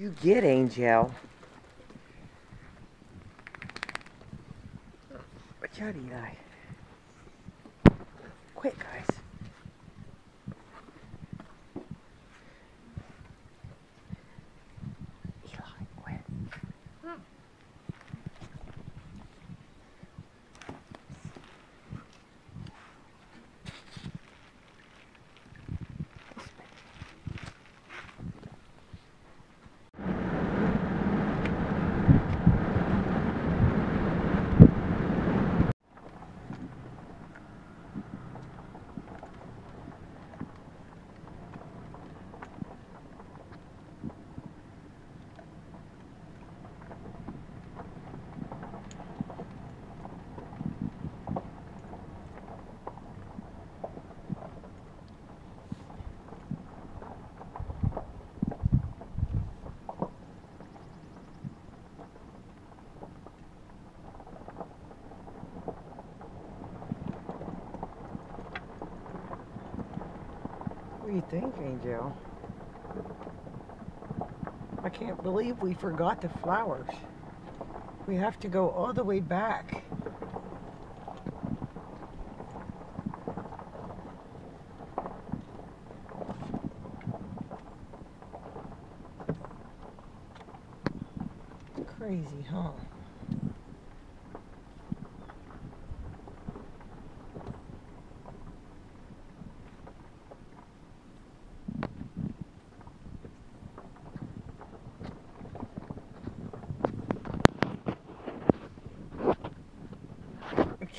You get Angel. Watch out, Eli. Quick, guys. Eli, quick. What do you think, Angel? I can't believe we forgot the flowers. We have to go all the way back. Crazy, huh?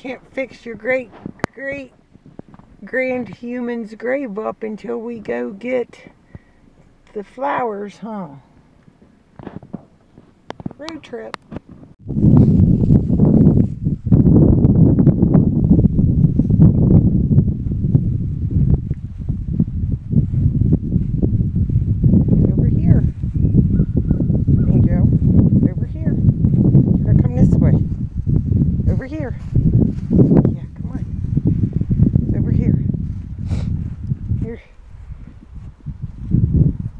Can't fix your great, great grand human's grave up until we go get the flowers, huh? Road trip. Over here. Angel. Over here. Gotta come this way. Over here. Angel. Over here. You gotta come this way. Over here. Yeah, come on. It's over here. Here.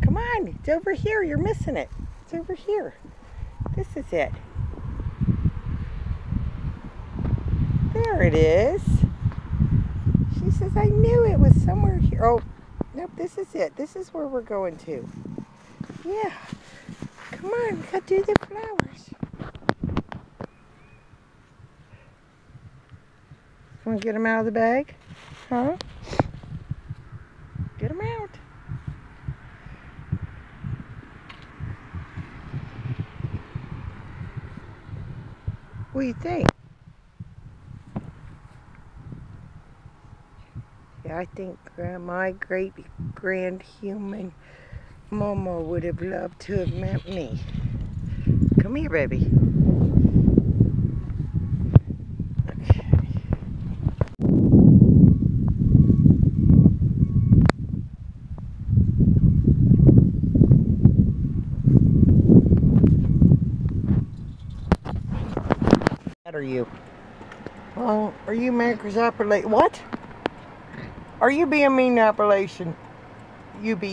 Come on. It's over here. You're missing it. It's over here. This is it. There it is. She says, I knew it was somewhere here. Oh, nope, this is it. This is where we're going to. Yeah. Come on, we gotta do the flowers. Want to get them out of the bag? Huh? Get them out. What do you think? Yeah, I think my great grand human mama would have loved to have met me. Come here, baby. Are you? Well, are you America's Appalachian? What? Are you being mean to Appalachian? You be